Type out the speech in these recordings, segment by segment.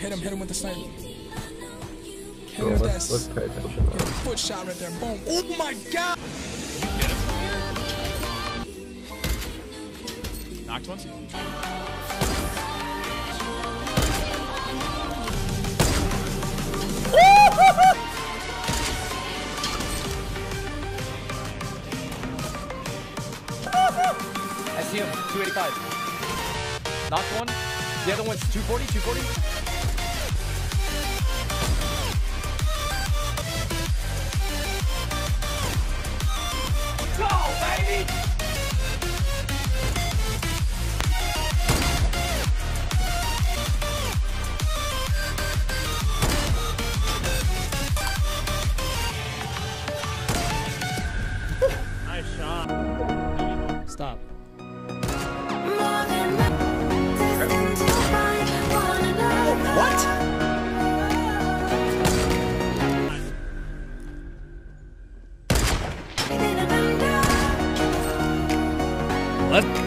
hit him, hit him with the sniper. Hit him with let's, that let's pay attention. s- foot shot right there. Boom. Oh my god! Knocked one. I see him. 285. Knocked one. The other one's 240, 240. Stop. What? Let's.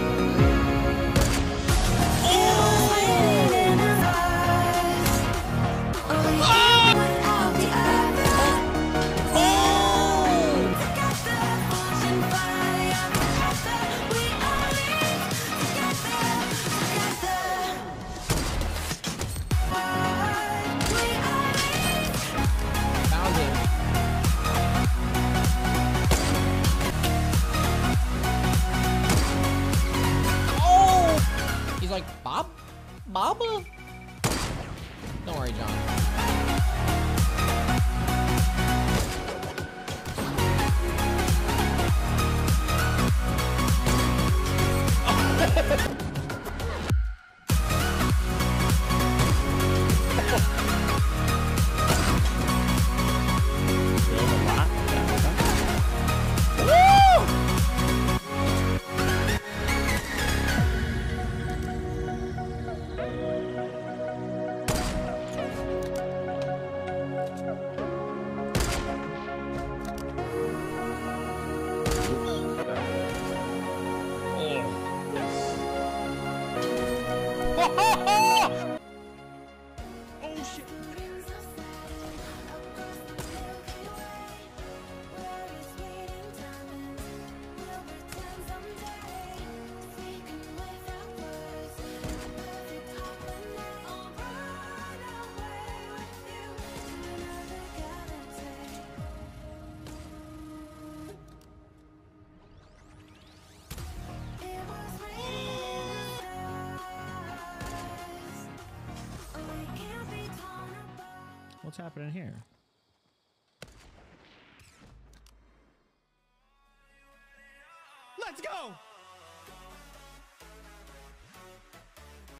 Baba? Don't worry, John. oh shit! What's happening here? Let's go.